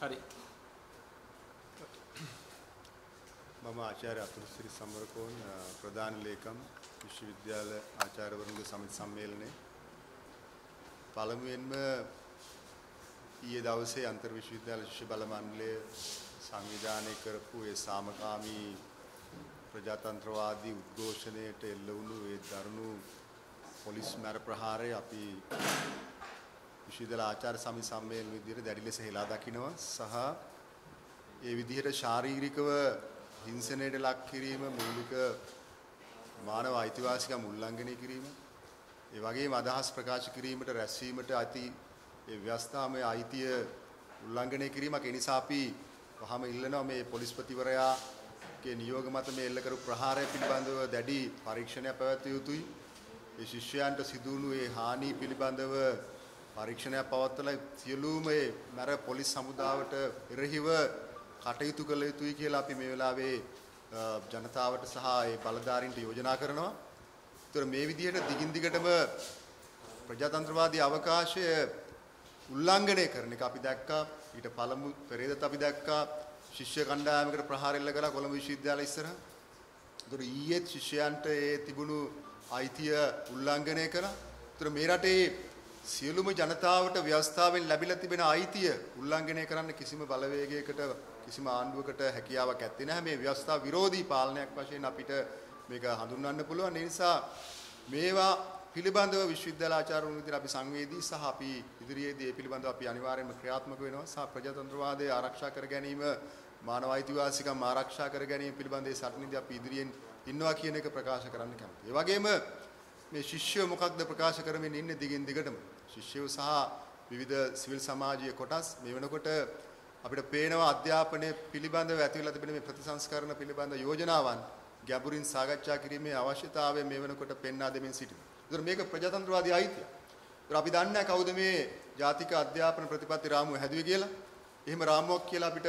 හරි. මම ආචාර්ය අතුරුසිරි සමරකෝන් අ, ප්‍රධාන ලේකම් විශ්වවිද්‍යාල ආචාර්යවරුන්ගේ සමිති සම්මේලනයේ පළමුවෙන්ම ඊයේ දවසේ අන්තර් විශ්වවිද්‍යාල ශිෂ්‍ය බල මණ්ඩලය සංවිධානය කරපු ඒ සාමකාමී ප්‍රජාතන්ත්‍රවාදී උද්ඝෝෂණයට එල්ල වුණු ඒ දරුණු පොලිස් මැර ප්‍රහාරය අපි විශ්වවිද්‍යාල ආචාර්ය සමිති සම්මේලන විදිහට දැඩි ලෙස හෙලා දකිනවා. සහ ඒ විදිහට ශාරීරිකව හිංසනයට ලක් කිරීම මූලික මානව අයිතිවාසිකම් උල්ලංඝනය කිරීම ඒ වගේම අදහස් ප්‍රකාශ කිරීමට රැස්වීමට ඇති ඒ ව්‍යවස්ථාමය අයිතිය උල්ලංඝනය කිරීමක්. ඒ නිසා අපි වහම ඉල්ලනවා මේ පොලිස්පතිවරයාගේ නියෝග මත මේ එල්ල කරපු ප්‍රහාරය පිළිබඳව දැඩි පරීක්ෂණයක් පැවැත්විය යුතුයි. ඒ ශිෂ්‍යයන්ට සිදුවුණු ඒ හානි පිළිබඳව පරීක්ෂණයක් පවත්වලා සියලුම ඒ මර පොලිස් හමුදාවට එරෙහිව කටයුතු කළ යුතුයි කියලා අපි මේ වෙලාවේ අ, ජනතාවට සහ ඒ බලධාරීන්ට යෝජනා කරනවා. ඒතර මේ විදිහට දිගින් දිගටම ප්‍රජාතන්ත්‍රවාදී අවකාශය උල්ලංඝනය කරන එක අපි දැක්කා. ඊට පළමු පෙරේදත් අපි දැක්කා ශිෂ්‍ය කණ්ඩායමකට ප්‍රහාර එල්ල කළා කොළඹ විශ්වවිද්‍යාලය ඉස්සරහ. ඒතර ඊයේත් ශිෂ්‍යයන්ට ඒ තිබුණු අයිතිය උල්ලංඝනය කරා. ඒතර මේ රටේ සියලුම ජනතාවට ව්‍යවස්ථාවෙන් ලැබිලා තිබෙන අයිතිය උල්ලංඝනය කරන්න කිසිම බලවේගයකට කිසිම ආණ්ඩුවකට හැකියාවක් ඇත්තේ නැහැ. මේ ව්‍යවස්ථා විරෝධී පාලනයක් වශයෙන් අපිට මේක හඳුන්වන්න පුළුවන්. ඒ නිසා මේවා පිළිබඳව විශ්වවිද්‍යාල ආචාර්යවරුන් විදිහට අපි සංවේදී සහ අපි ඉදිරියේදී ඒ පිළිබඳව අපි අනිවාර්යයෙන්ම ක්‍රියාත්මක වෙනවා. සහ ප්‍රජාතන්ත්‍රවාදය ආරක්ෂා කර ගැනීම මානව අයිතිවාසිකම් ආරක්ෂා කර ගැනීම පිළිබඳ ඒ සටනේදී අපි ඉදිරියෙන් ඉන්නවා කියන එක ප්‍රකාශ කරන්න කැමතියි. ඒ වගේම මේ ශිෂ්‍යය මොකක්ද ප්‍රකාශ කරමින් ඉන්නේ දිගින් දිගටම. ශිෂ්‍යයෝ සහ විවිධ සිවිල් සමාජීය කොටස් මේ වෙනකොට අපිට පේනවා අධ්‍යාපනය පිළිබඳව ඇති වෙලා තිබෙන මේ ප්‍රතිසංස්කරණ පිළිබඳ යෝජනාවන් ගැඹුරින් සාකච්ඡා කිරීමේ අවශ්‍යතාවය මේ වෙනකොට පෙන්වා දෙමින් සිටිනවා. ඒතර මේක ප්‍රජාතන්ත්‍රවාදී අයිතිය. ඒතර අපි දන්නේ නැහැ කවුද මේ ජාතික අධ්‍යාපන ප්‍රතිපත්ති රාමුව හැදුවේ කියලා. එහෙම රාමුවක් කියලා අපිට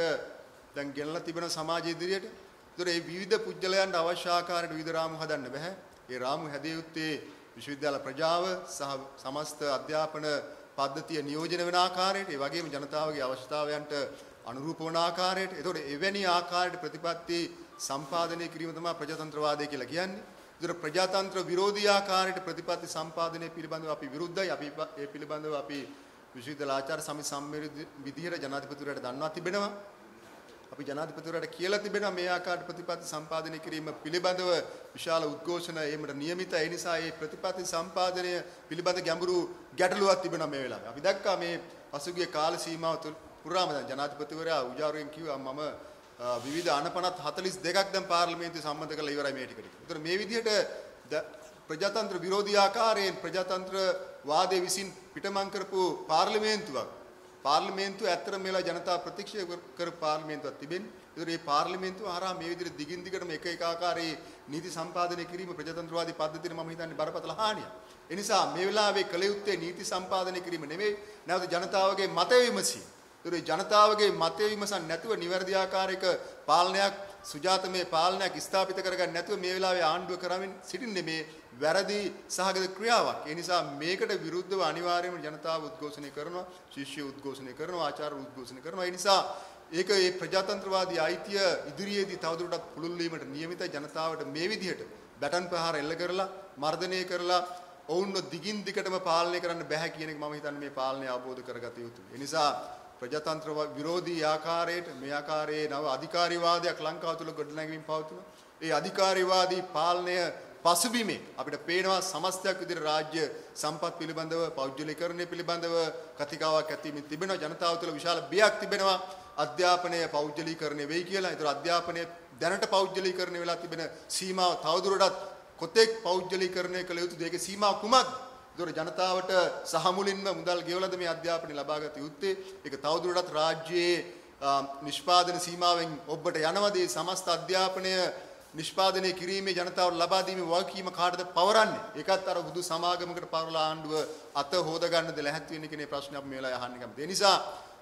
දැන් ගෙනලා තිබෙන සමාජ ඉදිරියට. ඒතර මේ විවිධ පුජ්‍යලයන්ට අවශ්‍ය ආකාරයට විවිධ රාමු හදන්න බෑ. ඒ රාමු හැදිය යුත්තේ විශ්වවිද්‍යාල ප්‍රජාව සහ සමස්ත අධ්‍යාපන පද්ධතිය නියෝජනය වෙන ආකාරයට ඒ වගේම ජනතාවගේ අවශ්‍යතාවයන්ට අනුරූප වන ආකාරයට ඒතකොට එවැනි ආකාරයට ප්‍රතිපත්ති සම්පාදනය කිරීම තමයි ප්‍රජාතන්ත්‍රවාදය කියලා කියන්නේ. ඒතර ප්‍රජාතන්ත්‍ර විරෝධී ආකාරයට ප්‍රතිපත්ති සම්පාදනය පිළිබඳව අපි විරුද්ධයි. අපි ඒ පිළිබඳව අපි විශ්වවිද්‍යාල ආචාර්ය සමිති සම්මේලන විදිහට ජනාධිපතිවරයාට දන්වා තිබෙනවා. අපි ජනාධිපතිවරයාට කියලා තිබෙනවා මේ ආකාරයට ප්‍රතිපත්ති සම්පාදනය කිරීම පිළිබඳව විශාල උද්ඝෝෂණ ඒමට නියමිත ඒ නිසා මේ ප්‍රතිපත්ති සම්පාදනය පිළිබඳ ගැඹුරු ගැටලුවක් තිබෙනවා මේ වෙලාවේ. අපි දැක්කා මේ පසුගිය කාල සීමාව පුරාම දැන් ජනාධිපතිවරයා උජාරුවෙන් කිව්වා මම විවිධ අනපනත් 42ක් දැන් පාර්ලිමේන්තුවේ සම්මත කරලා ඉවරයි මේ ටික ටික. ඒතර මේ විදිහට ප්‍රජාතන්ත්‍ර විරෝධී ආකාරයෙන් ප්‍රජාතන්ත්‍ර වාදයේ විසින් පිටමන් කරපු පාර්ලිමේන්තුවක් පාර්ලිමේන්තුව ඇත්තටම මේලා ජනතාව ප්‍රතික්ෂේප කර පාර්ලිමේන්තුවක් තිබෙන්නේ. ඒතර මේ පාර්ලිමේන්තුව හරහා මේ විදිහට දිගින් දිගටම එක එක ආකාරයේ නීති සම්පාදනය කිරීම ප්‍රජාතන්ත්‍රවාදී පද්ධතියට මම හිතන්නේ බරපතල හානියක්. ඒ නිසා මේ වෙලාවේ කළ යුත්තේ නීති සම්පාදනය කිරීම නෙවෙයි නැවත ජනතාවගේ මතය විමසීම. ඒතර මේ ජනතාවගේ මතය විමසන් නැතුව නිවැරදි ආකාරයක පාලනයක් සුජාතමය පාලනයක් ස්ථාපිත කරගන්න නැතුව මේ වෙලාවේ ආණ්ඩුව කරමින් සිටින්නේ මේ වැරදි සහගත ක්‍රියාවක්. ඒ නිසා මේකට විරුද්ධව අනිවාර්යයෙන්ම ජනතාව උද්ඝෝෂණය කරනවා, ශිෂ්‍ය උද්ඝෝෂණය කරනවා, ආචාර්ය උද්ඝෝෂණය කරනවා. ඒ නිසා ඒක මේ ප්‍රජාතන්ත්‍රවාදී අයිතිය ඉදිරියේදී තවදුරටත් පුළුල් වීමට නියමිත ජනතාවට මේ විදිහට බැටන් ප්‍රහාර එල්ල කරලා, මර්ධනය කරලා ඔවුන්ව දිගින් දිගටම පාලනය කරන්න බෑ කියන එක මම හිතන්නේ මේ පාලනය අවබෝධ කරගත යුතුයි. ඒ නිසා ප්‍රජාතන්ත්‍ර විරෝධී ආකාරයට මේ ආකාරයේ නව අධිකාරීවාදයක් ලංකාව තුළ ගොඩනැගෙමින් පවතිනවා. ඒ අධිකාරීවාදී පාලනය පසුබිමේ අපිට පේනවා සමස්තයක් විදිහට රාජ්‍ය සම්පත් පිළිබඳව පෞද්ගලිකරණය පිළිබඳව කතිකාවක් ඇතිවීම තිබෙනවා ජනතාව තුළ විශාල බියක් තිබෙනවා අධ්‍යාපනය පෞද්ගලිකරණය වෙයි කියලා. ඒතර අධ්‍යාපනය දැනට පෞද්ගලිකරණය වෙලා තිබෙන සීමාව තවදුරටත් කොතෙක් පෞද්ගලිකරණය කළ යුතුද ඒක සීමාව කුමක්ද? ඒතර ජනතාවට සහ මුලින්ම මුදල් ගෙවලාද මේ අධ්‍යාපනය ලබාගත යුත්තේ? ඒක තවදුරටත් රාජ්‍යයේ අ, නිෂ්පාදන සීමාවෙන් ඔබට යනවද මේ සමස්ත අධ්‍යාපනය නිෂ්පාදනය කිරීමේ ජනතාවට ලබා දීමේ වගකීම කාටද පවරන්නේ? ඒකත් අර හුදු සමාගමකට පවරලා ආණ්ඩුව අත හොද ගන්නද ලැහැත් වෙන්නේ කියන ප්‍රශ්නේ අපි මේ වෙලාවේ අහන්න කැමතියි. ඒ නිසා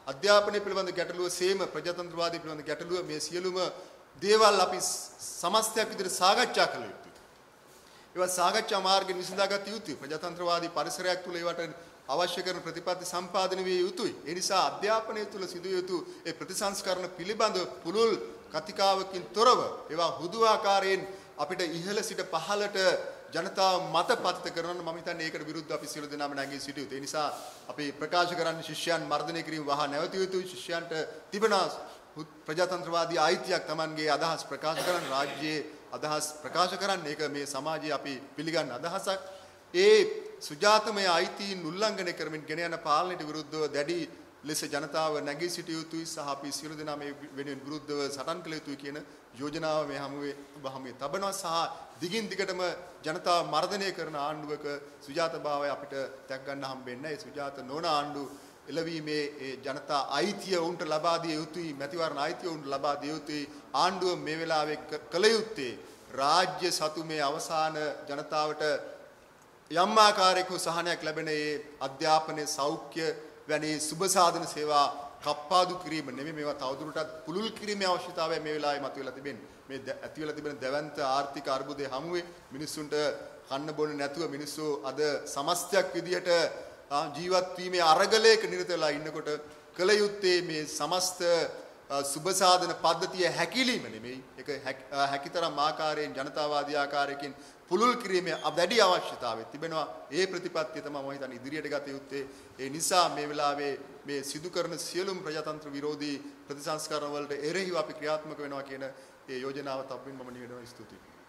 අධ්‍යාපනය පිළිබඳ ගැටලුව සේම ප්‍රජාතන්ත්‍රවාදී පිළිබඳ ගැටලුව මේ සියලුම දේවල් අපි සමස්තයක් විදිහට සාකච්ඡා කළ යුතුයි. ඒවා සාකච්ඡා මාර්ගෙන් විසඳාගත යුතුයි. ප්‍රජාතන්ත්‍රවාදී පරිසරයක් තුළ ඒවට අවශ්‍ය කරන ප්‍රතිපත්ති සම්පාදනය විය යුතුයි. ඒ නිසා අධ්‍යාපනය තුළ සිදුවිය යුතු ඒ ප්‍රතිසංස්කරණ පිළිබඳ පුළුල් කතිකාවකින් තොරව ඒවා හුදු ආකාරයෙන් අපිට ඉහළ සිට පහළට ජනතාව මත පතිත කරන මම හිතන්නේ ඒකට විරුද්ධව අපි සියලු දෙනාම නැගී සිටියු. ඒ නිසා අපි ප්‍රකාශ කරන්නේ ශිෂ්‍යයන් මර්ධනය කිරීම වහා නැවතිය යුතුයි. ශිෂ්‍යයන්ට තිබෙන ප්‍රජාතන්ත්‍රවාදී අයිතියක් Tamanගේ අදහස් ප්‍රකාශ කරන්න රාජ්‍යයේ අදහස් ප්‍රකාශ කරන්න ඒක මේ සමාජයේ අපි පිළිගන්න අදහසක්. ඒ සුජාතමය අයිතීන් උල්ලංඝනය කරමින් ගෙන යන පාලනයට විරුද්ධව දැඩි ලෙස ජනතාව නැගී සිටිය යුතුයි සහ අපි සියලු දෙනා මේ වෙනුවෙන් විරුද්ධව සටන් කළ යුතුයි කියන යෝජනාව මේ හමුවේ ඔබ හමුවේ තබනවා සහ දිගින් දිගටම ජනතාව මර්ධනය කරන ආණ්ඩුවක සුජාතභාවය අපිට දැක් ගන්න හම්බෙන්නේ නැහැ. ඒ සුජාත නොවන ආණ්ඩුව එළවීමේ ඒ ජනතා අයිතිය උන්ට ලබා දිය යුතුයි මැතිවරණ අයිතිය උන්ට ලබා දිය යුතුයි ආණ්ඩුව මේ වෙලාවේ කළ යුත්තේ රාජ්‍ය සතු මේ අවසාන ජනතාවට යම් ආකාරයක සහනයක් ලැබෙන ඒ අධ්‍යාපනයේ සෞඛ්‍ය වැනි සුබ සාධන සේවා කප්පාදු කිරීම නෙමෙයි මේවා තවදුරටත් පුළුල් කිරීමේ අවශ්‍යතාවය මේ වෙලාවේ මතුවලා තිබෙන්නේ. මේ ඇති වෙලා තිබෙන දැවැන්ත ආර්ථික අර්බුදයේ හමුවේ මිනිස්සුන්ට කන්න බොන්න නැතුව මිනිස්සු අද සමස්තයක් විදියට ජීවත් වීමේ අරගලයක නිරත වෙලා ඉන්නකොට කල යුත්තේ මේ සමස්ත සුබ සාධන පද්ධතිය හැකිලිම නෙමෙයි. ඒක හැකිතරම් ආකාරයෙන් ජනතාවාදී ආකාරයකින් පුළුල් කිරීමේ වැඩි අවශ්‍යතාවය තිබෙනවා. ඒ ප්‍රතිපත්තිය තමයි මම හිතන්නේ ඉදිරියට ගත යුත්තේ. ඒ නිසා මේ වෙලාවේ මේ සිදු කරන සියලුම ප්‍රජාතන්ත්‍ර විරෝධී ප්‍රතිසංස්කරණ වලට එරෙහිව අපි ක්‍රියාත්මක වෙනවා කියන ඒ යෝජනාව තබමින් මම නිවෙනවා ස්තුතියි.